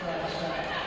Chalmers,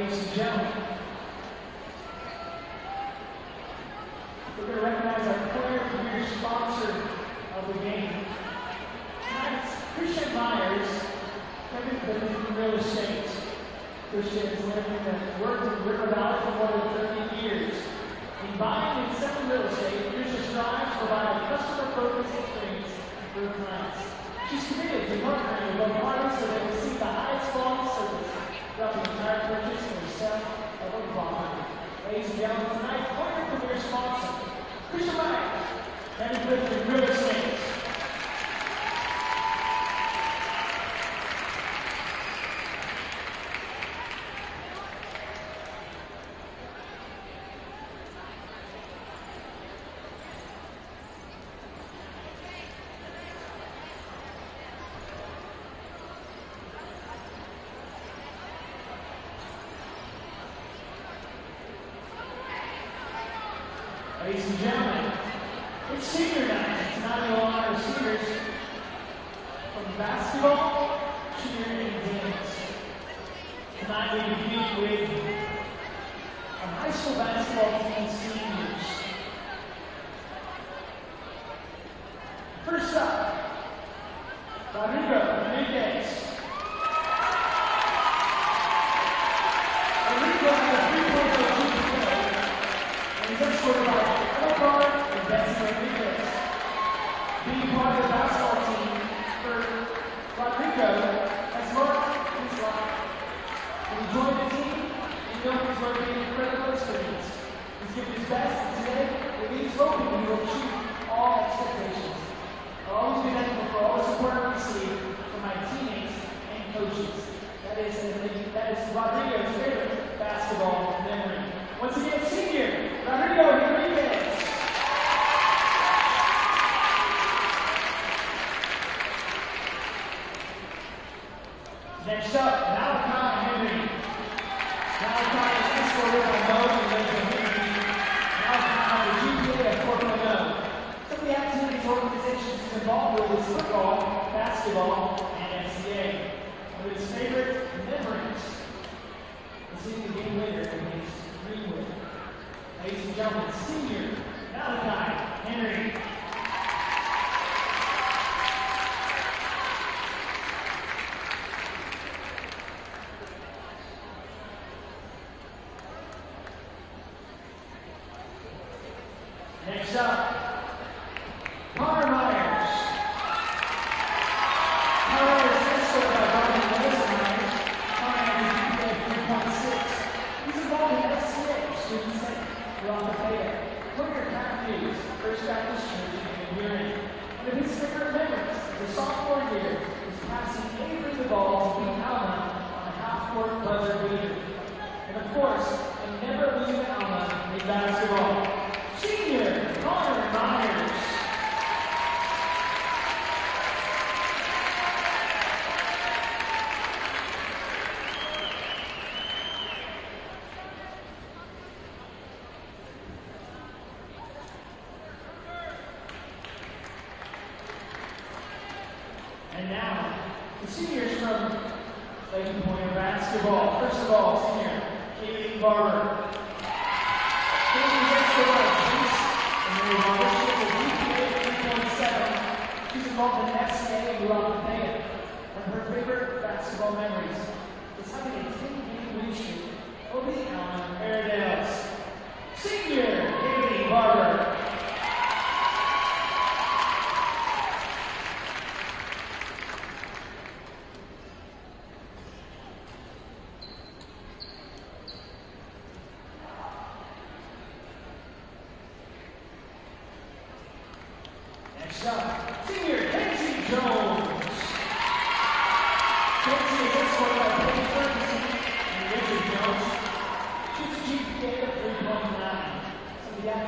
ladies and gentlemen. We're going to recognize our player premier sponsor of the game. Tonight's Christian Myers, Kevin Real Estate. Christian has lived and worked in River Valley for more than 30 years. In buying and selling real estate, Christian strives to provide customer-focused experience for clients. She's committed to partnering with parties so they receive the highest quality service purchase and property. Ladies and gentlemen, tonight, partner premier sponsor, Christian Real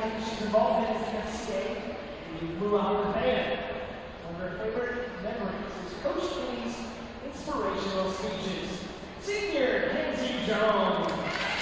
in, she's involved in is Kent State, and blew out the band. One of her favorite memories is Coach Lee's inspirational speeches. Senior Kenzie Jones.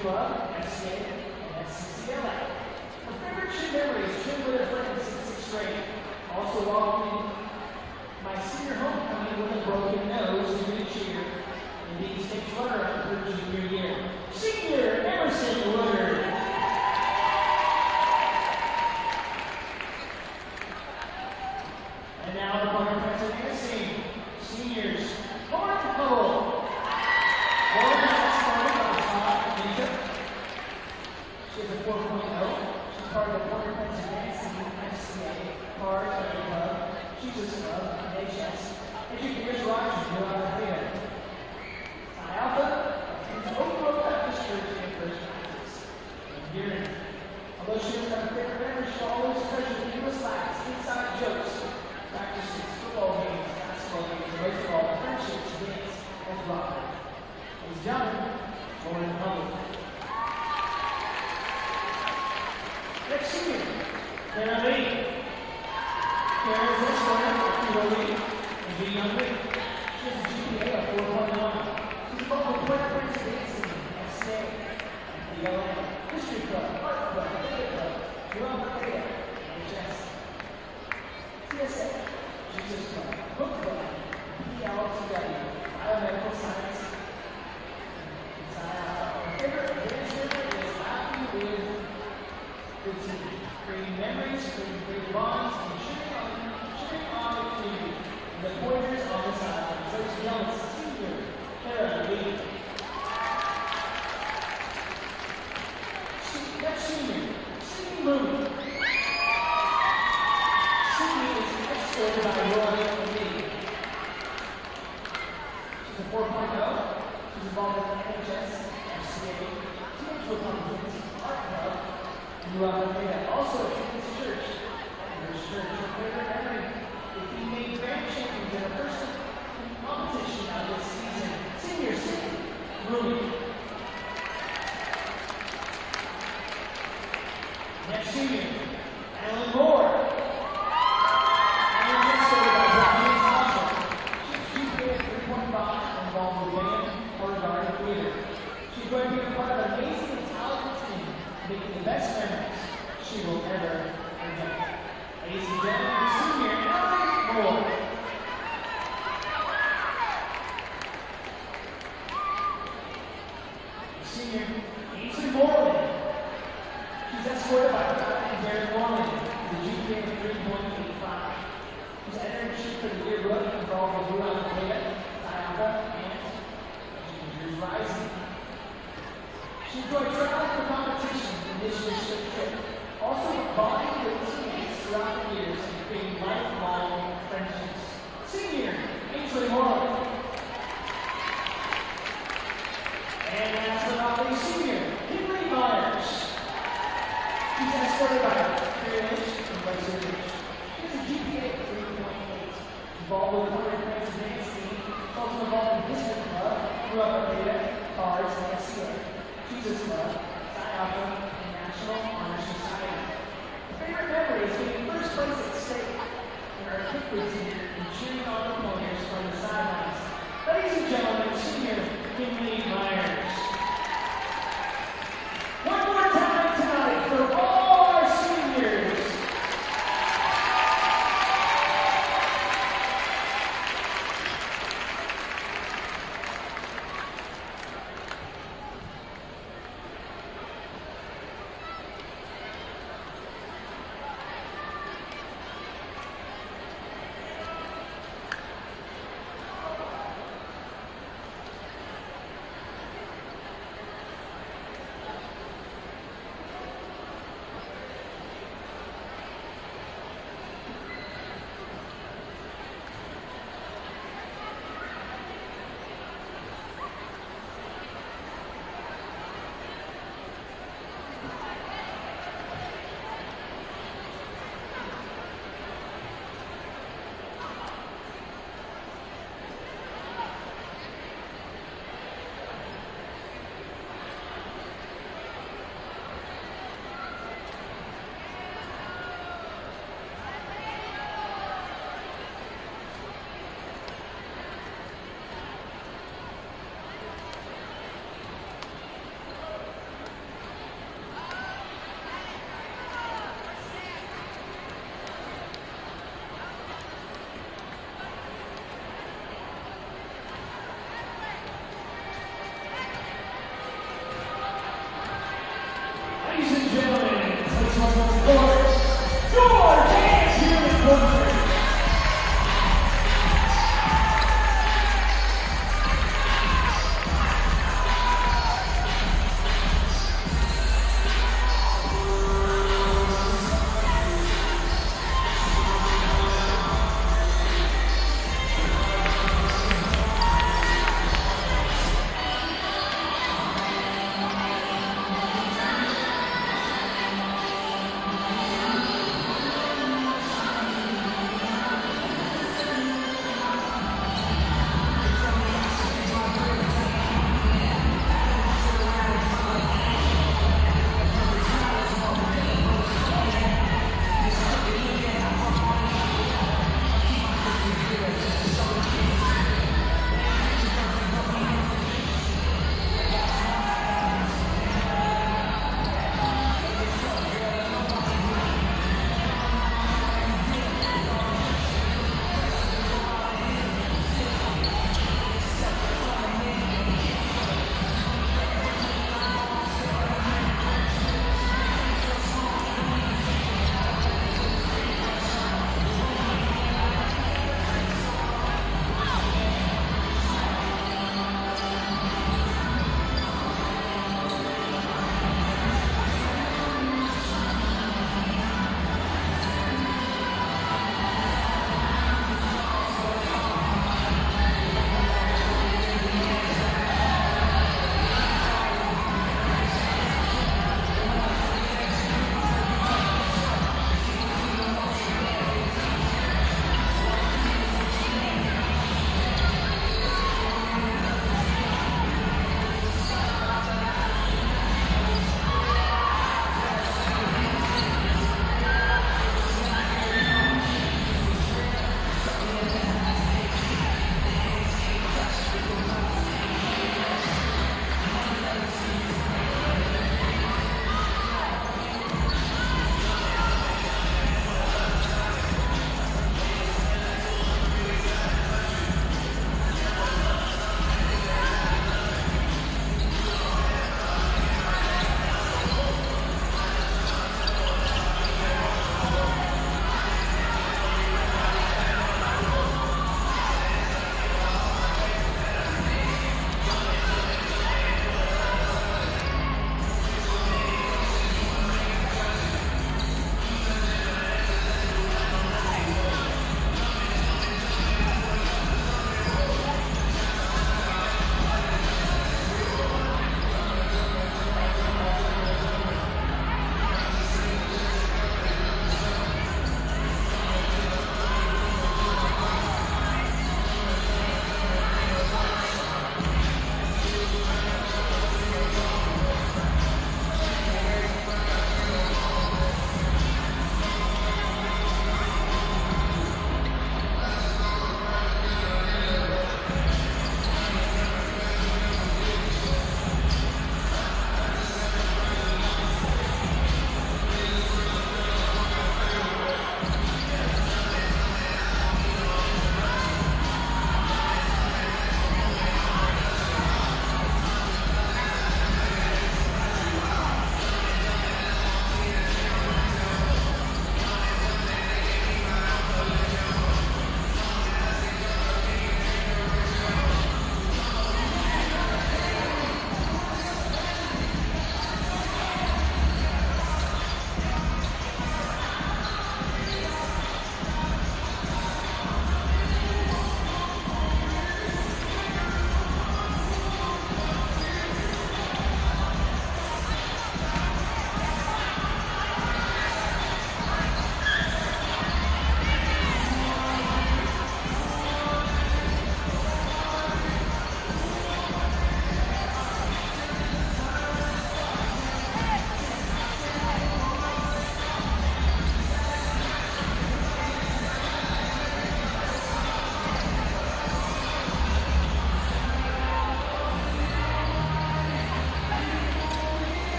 club, SCA, and SCCLA. My favorite gym memory is gym with her friends in sixth grade. Also, while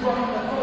Welcome the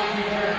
J.D. Barry.